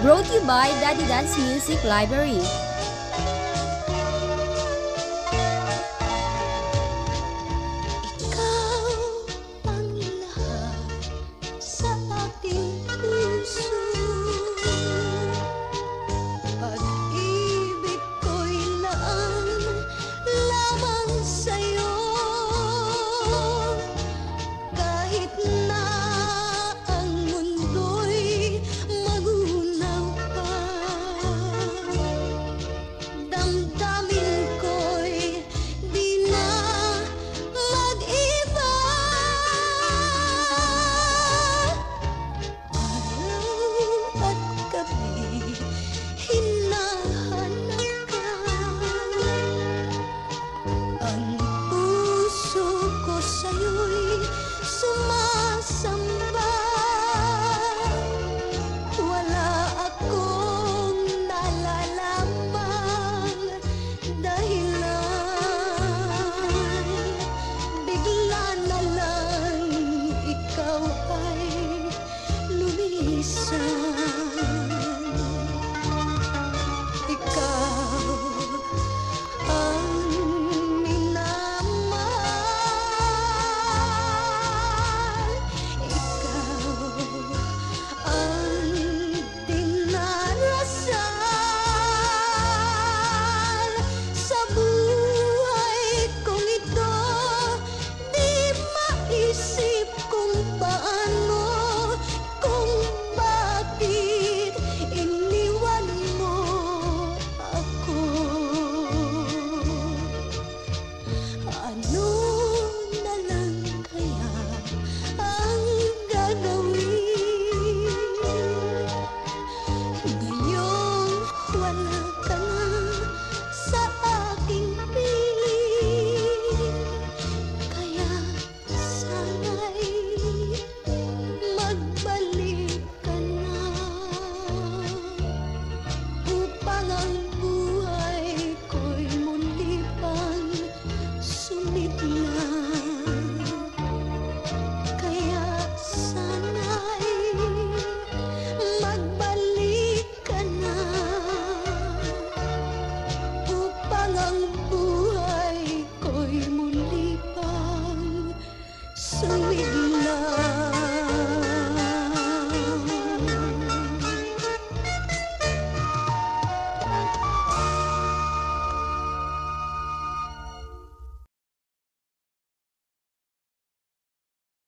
Brought you by Daddy Dance Music Library. so 生命。